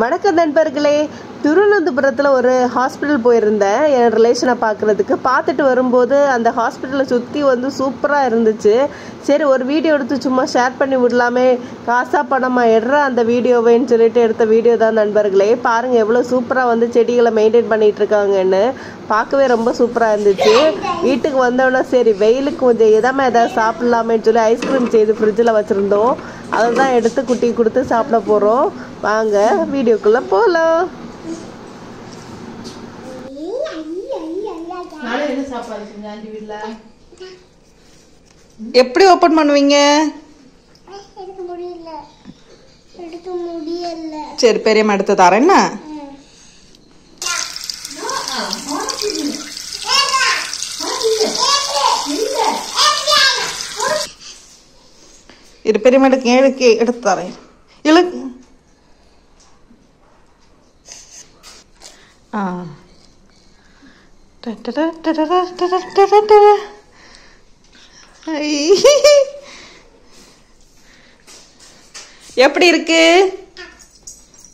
வணக்கம் நண்பர்களே. திருவனந்தபுரத்தில் ஒரு ஹாஸ்பிட்டல் போயிருந்தேன். என் ரிலேஷனை பார்க்குறதுக்கு. பார்த்துட்டு வரும்போது அந்த ஹாஸ்பிட்டலை சுற்றி வந்து சூப்பராக இருந்துச்சு. சரி ஒரு வீடியோ எடுத்து சும்மா ஷேர் பண்ணி விடலாமே. காசாக பணமாக எடுற அந்த வீடியோவேன்னு சொல்லிட்டு எடுத்த வீடியோ தான் நண்பர்களே. பாருங்கள் எவ்வளோ சூப்பராக வந்து செடிகளை மெயின்டைன் பண்ணிகிட்டு இருக்காங்கன்னு. பார்க்கவே ரொம்ப சூப்பராக இருந்துச்சு. வீட்டுக்கு வந்தோடனே சரி வெயிலுக்கு கொஞ்சம் இதமாக எதாவது சாப்பிட்லாமேன்னு சொல்லி ஐஸ்கிரீம் செய்து ஃப்ரிட்ஜில் வச்சுருந்தோம். அதை தான் எடுத்து குட்டி கொடுத்து சாப்பிட போகிறோம் வாங்க வீடியோக்குள்ளே போகலாம் எப்படி ஓபன் பண்ணுவீங்க? சரி பெரியம்மா எடுத்து தரேன் ஆ டடடா, டடடா, டடடா, டடடா. ஐ. எப்படி இருக்கு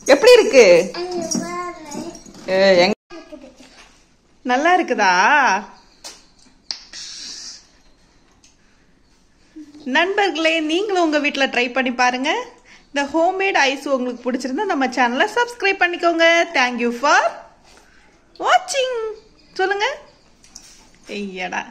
எப்படி இருக்கு நல்லா இருக்குதா நண்பர்களே நீங்களும் உங்கள் வீட்டில் ட்ரை பண்ணி பாருங்கள் இந்த ஹோம்மேட் ஐஸ் உங்களுக்கு பிடிச்சிருந்தா நம்ம சேனலை சப்ஸ்கிரைப் பண்ணிக்கோங்க. தேங்க்யூ ஃபார் வாட்சிங் சொல்லுங்கள் ஐயடா.